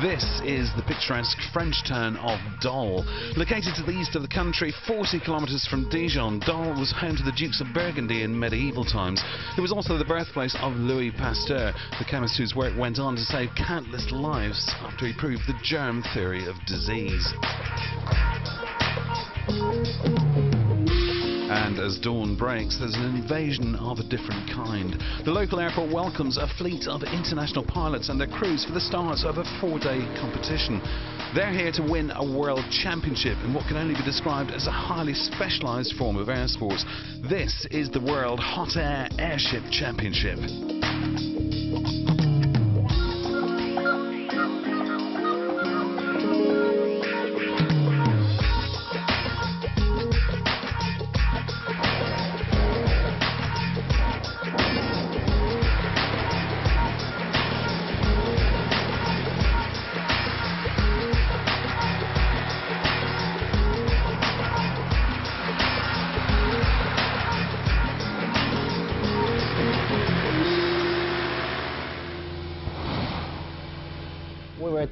This is the picturesque French town of Dole. Located to the east of the country, 40 kilometres from Dijon, Dole was home to the Dukes of Burgundy in medieval times. It was also the birthplace of Louis Pasteur, the chemist whose work went on to save countless lives after he proved the germ theory of disease. As dawn breaks, there's an invasion of a different kind. The local airport welcomes a fleet of international pilots and their crews for the start of a four-day competition. They're here to win a world championship in what can only be described as a highly specialised form of air sports. This is the World Hot Air Airship Championship.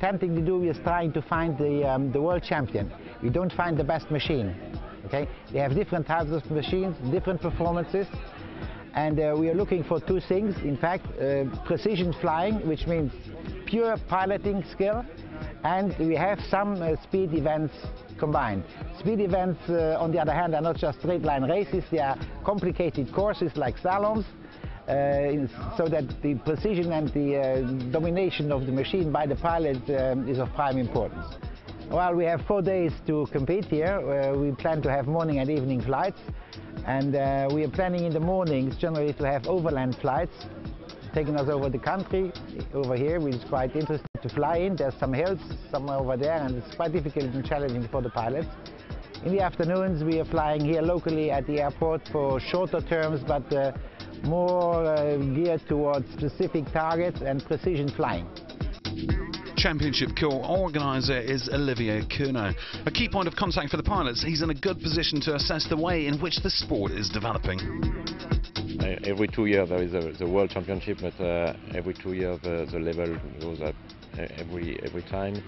Attempting to do is trying to find the, um, the world champion. We don't find the best machine. Okay, they have different types of machines, different performances, and uh, we are looking for two things. In fact, uh, precision flying, which means pure piloting skill, and we have some uh, speed events combined. Speed events, uh, on the other hand, are not just straight line races; they are complicated courses like slaloms. Uh, so that the precision and the uh, domination of the machine by the pilot um, is of prime importance. Well, we have four days to compete here. Uh, we plan to have morning and evening flights, and uh, we are planning in the mornings generally to have overland flights, taking us over the country, over here, which is quite interesting to fly in. There's some hills somewhere over there, and it's quite difficult and challenging for the pilots. In the afternoons, we are flying here locally at the airport for shorter terms, but uh, more uh, geared towards specific targets and precision flying. Championship co-organiser is Olivier Cuno. A key point of contact for the pilots, he's in a good position to assess the way in which the sport is developing. Uh, every two years there is a, the World Championship, but uh, every two years the, the level goes up uh, every every time.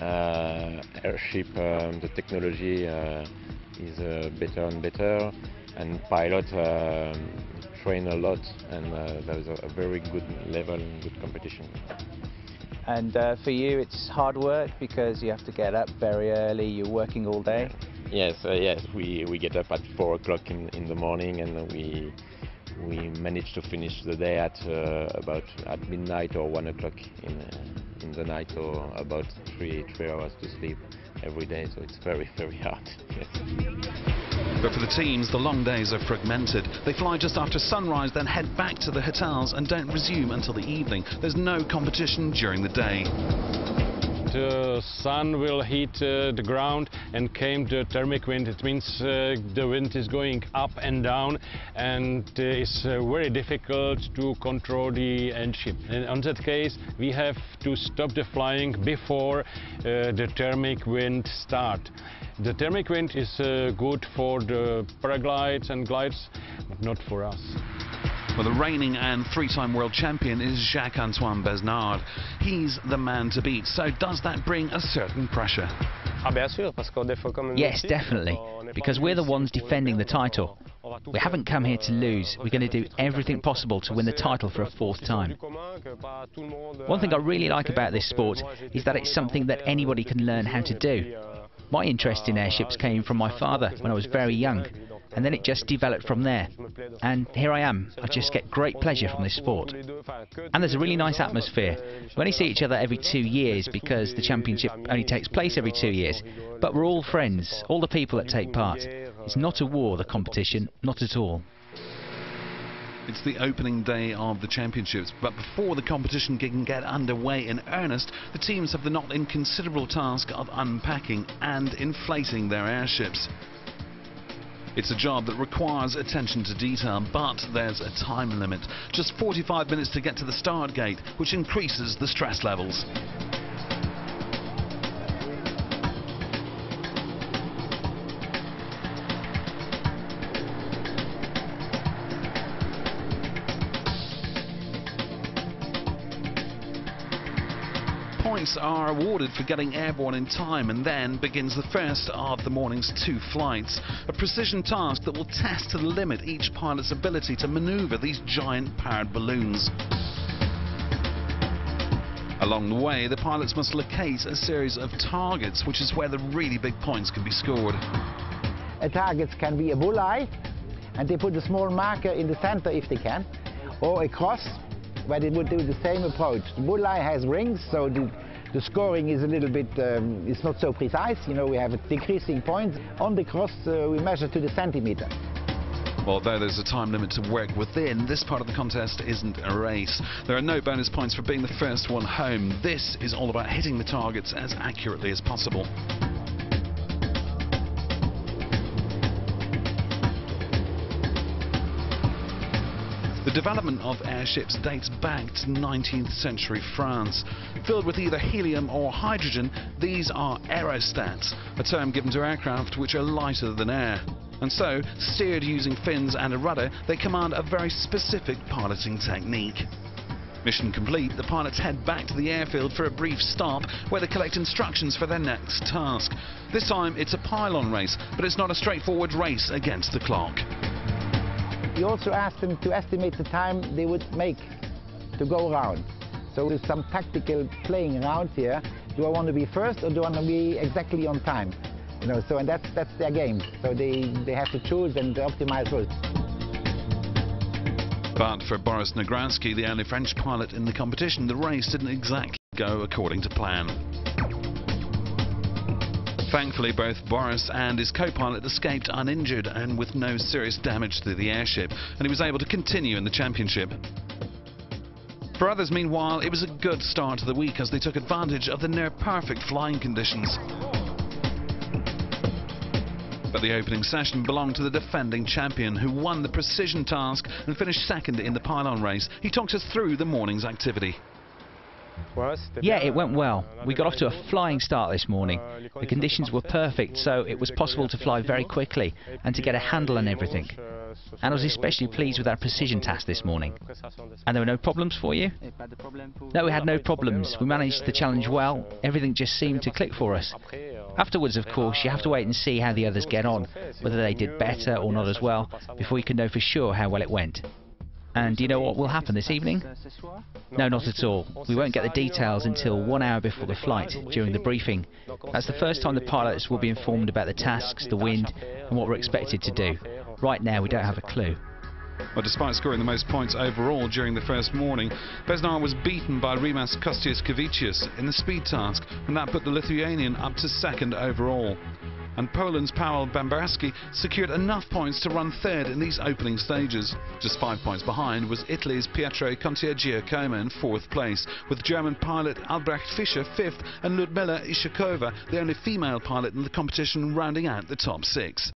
Uh, airship, um, the technology uh, is uh, better and better, and pilots um, train a lot, and there is a, very good level and good competition. And uh, for you, it's hard work because you have to get up very early. You're working all day. Yes, uh, yes. We we get up at four o'clock in in the morning, and we we manage to finish the day at uh, about at midnight or one o'clock in in the night, or about three three hours to sleep every day. So it's very very hard. Yes. But for the teams, the long days are fragmented. They fly just after sunrise, then head back to the hotels and don't resume until the evening. There's no competition during the day. The sun will heat uh, the ground and came the thermic wind. It means uh, the wind is going up and down and uh, it's very difficult to control the engine. And on that case, we have to stop the flying before the thermic wind start. The thermic wind is good for the paraglides and glides, but not for us. Well, the reigning and three-time world champion is Jacques-Antoine Besnard. He's the man to beat, so does that bring a certain pressure? Yes, definitely, because we're the ones defending the title. We haven't come here to lose. We're going to do everything possible to win the title for a fourth time. One thing I really like about this sport is that it's something that anybody can learn how to do. My interest in airships came from my father when I was very young, and then it just developed from there. And here I am. I just get great pleasure from this sport. And there's a really nice atmosphere. We only see each other every two years because the championship only takes place every two years. But we're all friends, all the people that take part. It's not a war, the competition, not at all. It's the opening day of the championships, but before the competition can get underway in earnest, the teams have the not inconsiderable task of unpacking and inflating their airships. It's a job that requires attention to detail, but there's a time limit. Just 45 minutes to get to the start gate, which increases the stress levels. Points are awarded for getting airborne in time and then begins the first of the morning's two flights. A precision task that will test to the limit each pilot's ability to maneuver these giant powered balloons. Along the way, the pilots must locate a series of targets, which is where the really big points can be scored. A target can be a bullseye, and they put a small marker in the center if they can, or a cross, where it would do the same approach. The bullseye has rings, so the, the scoring is a little bit, um, it's not so precise. You know, we have a decreasing point. On the cross, uh, we measure to the centimeter. Although there's a time limit to work within, this part of the contest isn't a race. There are no bonus points for being the first one home. This is all about hitting the targets as accurately as possible. The development of airships dates back to 19th century France. Filled with either helium or hydrogen, these are aerostats, a term given to aircraft which are lighter than air. And so, steered using fins and a rudder, they command a very specific piloting technique. Mission complete, the pilots head back to the airfield for a brief stop where they collect instructions for their next task. This time it's a pylon race, but it's not a straightforward race against the clock. We also asked them to estimate the time they would make to go around. So there's some tactical playing around here. Do I want to be first or do I want to be exactly on time? You know, so and that's that's their game. So they, they have to choose and optimize routes. But for Boris Nagransky, the only French pilot in the competition, the race didn't exactly go according to plan. Thankfully, both Boris and his co-pilot escaped uninjured and with no serious damage to the airship, and he was able to continue in the championship. For others, meanwhile, it was a good start to the week as they took advantage of the near-perfect flying conditions. But the opening session belonged to the defending champion, who won the precision task and finished second in the pylon race. He talked us through the morning's activity. Yeah, it went well. We got off to a flying start this morning. The conditions were perfect, so it was possible to fly very quickly and to get a handle on everything. And I was especially pleased with our precision task this morning. And there were no problems for you? No, we had no problems. We managed the challenge well. Everything just seemed to click for us. Afterwards, of course, you have to wait and see how the others get on, whether they did better or not as well, before you can know for sure how well it went. And do you know what will happen this evening? No, not at all. We won't get the details until one hour before the flight, during the briefing. That's the first time the pilots will be informed about the tasks, the wind, and what we're expected to do. Right now, we don't have a clue. Well, despite scoring the most points overall during the first morning, Besnard was beaten by Rimas Kostiuskevicius in the speed task, and that put the Lithuanian up to second overall. And Poland's Paweł Bambarski secured enough points to run third in these opening stages. Just five points behind was Italy's Pietro Contegiacomo in fourth place, with German pilot Albrecht Fischer fifth and Ludmila Ishakova, the only female pilot in the competition, rounding out the top six.